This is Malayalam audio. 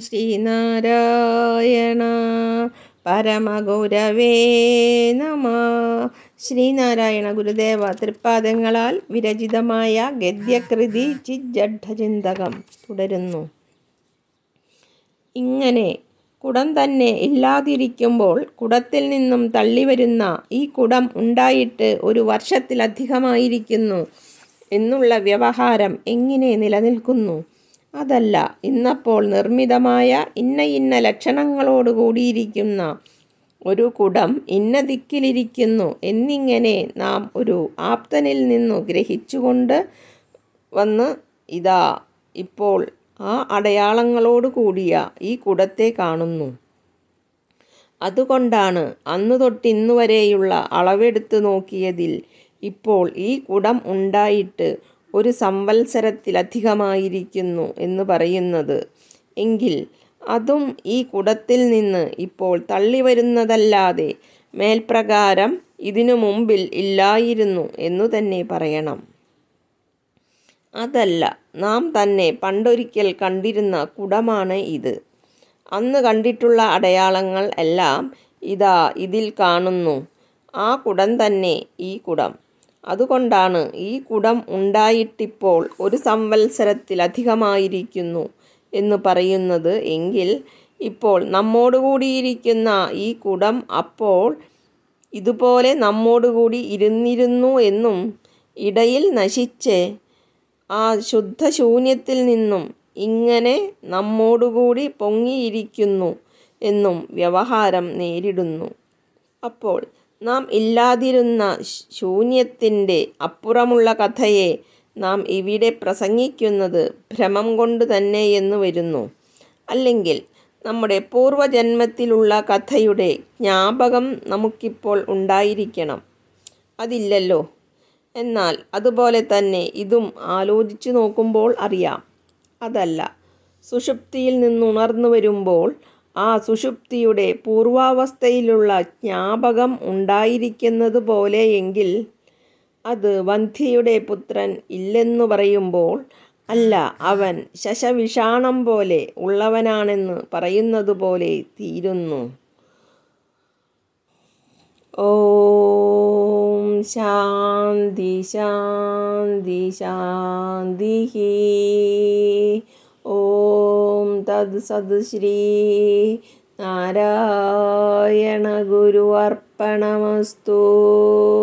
ശ്രീനാരായണ. പരമഗുരവേ നമ. ശ്രീനാരായണ ഗുരുദേവ തൃപ്പാദങ്ങളാൽ വിരചിതമായ ഗദ്യകൃതി ചിജ്ജഡ്ഢചിന്തകം തുടരുന്നു. ഇങ്ങനെ കുടം തന്നെ ഇല്ലാതിരിക്കുമ്പോൾ കുടത്തിൽ നിന്നും തള്ളിവരുന്ന ഈ കുടം ഉണ്ടായിട്ട് ഒരു വർഷത്തിലധികമായിരിക്കുന്നു എന്നുള്ള വ്യവഹാരം എങ്ങനെ നിലനിൽക്കുന്നു? അതല്ല ഇന്നപ്പോൾ നിർമ്മിതമായ ഇന്ന ഇന്ന ലക്ഷണങ്ങളോട് കൂടിയിരിക്കുന്ന ഒരു കുടം ഇന്ന ദിക്കിലിരിക്കുന്നു എന്നിങ്ങനെ നാം ഒരു ആപ്തനിൽ നിന്നു ഗ്രഹിച്ചുകൊണ്ട് വന്ന് ഇതാ ഇപ്പോൾ ആ അടയാളങ്ങളോട് കൂടിയ ഈ കുടത്തെ കാണുന്നു. അതുകൊണ്ടാണ് അന്നു തൊട്ട് ഇന്നു വരെയുള്ള അളവെടുത്ത് നോക്കിയതിൽ ഇപ്പോൾ ഈ കുടം ഉണ്ടായിട്ട് ഒരു സംവത്സരത്തിലധികമായിരിക്കുന്നു എന്ന് പറയുന്നത്. എങ്കിൽ അതും ഈ കുടത്തിൽ നിന്ന് ഇപ്പോൾ തള്ളി വരുന്നതല്ലാതെ മേൽപ്രകാരം ഇതിനു മുമ്പിൽ ഇല്ലായിരുന്നു എന്നു തന്നെ പറയണം. അതല്ല നാം തന്നെ പണ്ടൊരിക്കൽ കണ്ടിരുന്ന കുടമാണ് ഇത്. അന്ന് കണ്ടിട്ടുള്ള അടയാളങ്ങൾ എല്ലാം ഇതാ ഇതിൽ കാണുന്നു. ആ കുടം തന്നെ ഈ കുടം. അതുകൊണ്ടാണ് ഈ കുടം ഉണ്ടായിട്ടിപ്പോൾ ഒരു സംവത്സരത്തിലധികമായിരിക്കുന്നു എന്ന് പറയുന്നത്. എങ്കിൽ ഇപ്പോൾ നമ്മോടുകൂടിയിരിക്കുന്ന ഈ കുടം അപ്പോൾ ഇതുപോലെ നമ്മോടുകൂടി ഇരുന്നിരുന്നു എന്നും ഇടയിൽ നശിച്ച് ആ ശുദ്ധശൂന്യത്തിൽ നിന്നും ഇങ്ങനെ നമ്മോടുകൂടി പൊങ്ങിയിരിക്കുന്നു എന്നും വ്യവഹാരം നേരിടുന്നു. അപ്പോൾ നാം ഇല്ലാതിരുന്ന ശൂന്യത്തിന്റെ അപ്പുറമുള്ള കഥയെ നാം ഇവിടെ പ്രസംഗിക്കുന്നത് ഭ്രമം കൊണ്ട് തന്നെ എന്ന് വരുന്നു. അല്ലെങ്കിൽ നമ്മുടെ പൂർവജന്മത്തിലുള്ള കഥയുടെ ജ്ഞാപകം നമുക്കിപ്പോൾ ഉണ്ടായിരിക്കണം. അതില്ലല്ലോ. എന്നാൽ അതുപോലെ തന്നെ ഇതും ആലോചിച്ചു നോക്കുമ്പോൾ അറിയാം. അതല്ല സുഷുപ്തിയിൽ നിന്നുണർന്നു വരുമ്പോൾ ആ സുഷുപ്തിയുടെ പൂർവാവസ്ഥയിലുള്ള ജ്ഞാപകം ഉണ്ടായിരിക്കുന്നത് പോലെയെങ്കിൽ അത് വന്ധ്യയുടെ പുത്രൻ ഇല്ലെന്നു പറയുമ്പോൾ അല്ല അവൻ ശശവിഷാണം പോലെ ഉള്ളവനാണെന്ന് പറയുന്നത് പോലെ തീരുന്നു. ഓം ശാന്തി ശാന്തി ശാന്തി തത് സത് ശ്രീ നാരായണ ഗുരു അർപ്പണമസ്തു. ഓം